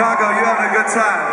Chicago, you having a good time?